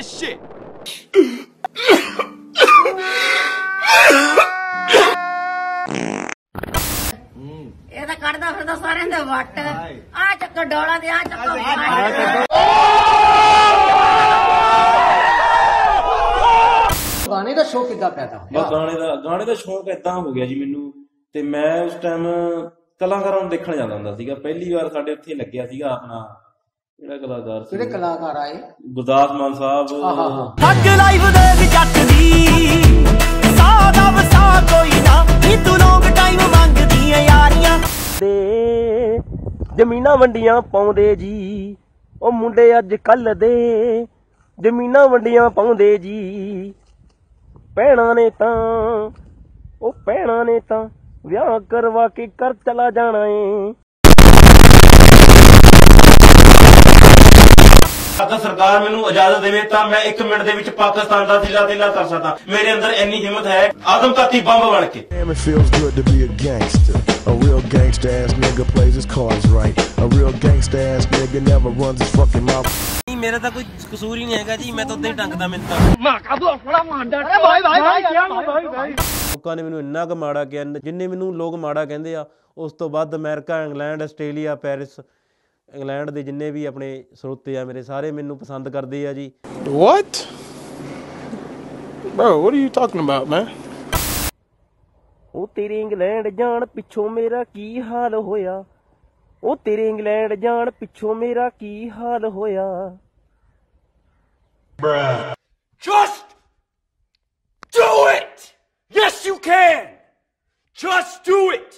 this shit. ਇਹ ਤਾਂ ਕੱਢਦਾ ਫਿਰਦਾ ਸਾਰਿਆਂ ਦੇ ਵੱਟ। ਆ ਚੱਕੋ ਡੋਲਾ ਦੇ ਆ ਚੱਕੋ ਵੱਟ। ਗਾਣੇ ਦਾ ਸ਼ੌਕ ਕਿੱਦਾਂ ਪੈਦਾ ਹੋਇਆ? ਬਸ ਗਾਣੇ ਦਾ ਗਾਣੇ ਦਾ ਸ਼ੌਂਕ ਇਦਾਂ ਹੋ ਗਿਆ ਜੀ ਮੈਨੂੰ। ਤੇ ਮੈਂ ਉਸ ਟਾਈਮ ਕਲਾਕਾਰਾਂ ਨੂੰ ਦੇਖਣ ਜਾਂਦਾ ਹੁੰਦਾ ਸੀਗਾ। ਪਹਿਲੀ ਵਾਰ ਸਾਡੇ ਉੱਥੇ ਲੱਗਿਆ ਸੀਗਾ ਆਪਣਾ ਜਿਹੜਾ ਕਲਾਕਾਰ ਸੀ? ਕਿਹੜੇ ਕਲਾਕਾਰ ਆਏ? ਗੁਰਦਾਸ ਮਾਨ ਸਾਹਿਬ। ਆਹਾ ਹੱਕ ਲਾਈਵ ਦੇ ਜੱਟ ਦੀ। ਸਾਦਾ ਵਸਾ ਕੋਈ ਨਾ। ਨੀ ਤੂੰ ਲੌਂਗ ਟਾਈਮ ਮੰਗਦੀ ਐ ਯਾਰੀਆਂ। ਦੇ ਜ਼ਮੀਨਾਂ ਵੰਡੀਆਂ ਪਾਉਂਦੇ ਜੀ। ਉਹ ਮੁੰਡੇ ਅੱਜ ਕੱਲ ਦੇ ਜ਼ਮੀਨਾਂ ਵੰਡੀਆਂ ਪਾਉਂਦੇ ਜੀ। ਭੈਣਾਂ ਨੇ ਤਾਂ ਉਹ ਭੈਣਾਂ ਨੇ ਤਾਂ ਵਿਆਹ ਕਰਵਾ ਕੇ ਕਰ ਚਲਾ ਜਾਣਾ ਏ। ਸਰਕਾਰ ਮੈਨੂੰ ਇਜਾਜ਼ਤ ਦੇਵੇ ਤਾਂ ਮੈਂ 1 ਮਿੰਟ ਦੇ ਵਿੱਚ ਪਾਕਿਸਤਾਨ ਦਾ ਜ਼ਿਲ੍ਹਾ ਜ਼ਿਲ੍ਹਾ ਕਰ ਸਕਦਾ ਮੇਰੇ ਅੰਦਰ ਇੰਨੀ ਹਿੰਮਤ ਹੈ ਆਦਮਕਾਤੀ ਬੰਬ ਬਣ ਕੇ Damn, it feels good to be a gangster. A real gangster ass nigga plays his cards right. A real gangster ass nigga never runs his fucking mouth. ਨਹੀਂ ਮੇਰਾ ਤਾਂ ਕੋਈ ਕਸੂਰ ਹੀ ਨਹੀਂ ਹੈਗਾ ਜੀ ਮੈਂ ਤਾਂ ਉਦਾਂ ਹੀ ਟੰਗਦਾ ਮੈਨੂੰ ਤਾਂ ਲੋਕਾਂ ਨੇ ਮੈਨੂੰ ਇੰਨਾ ਕੁ ਮਾੜਾ ਕਿਹਾ ਜਿੰਨੇ ਮੈਨੂੰ ਲੋਕ ਮਾੜਾ ਕਹਿੰਦੇ ਆ ਉਸ ਤੋਂ ਵੱਧ America England Australia Paris England ਦੇ ਜਿੰਨੇ ਵੀ ਆਪਣੇ ਸਰੋਤੇ ਆ ਮੇਰੇ ਸਾਰੇ ਮੈਨੂੰ ਪਸੰਦ ਕਰਦੇ ਆ ਜੀ What? Bro, what are you talking about, man? ਉਹ ਤੇਰੇ ਇੰਗਲੈਂਡ ਜਾਣ ਪਿੱਛੋਂ ਮੇਰਾ ਕੀ ਹਾਲ ਹੋਇਆ ਉਹ ਤੇਰੇ ਇੰਗਲੈਂਡ ਜਾਣ ਪਿੱਛੋਂ ਮੇਰਾ ਕੀ ਹਾਲ ਹੋਇਆ Just do it! Yes, you can! Just do it!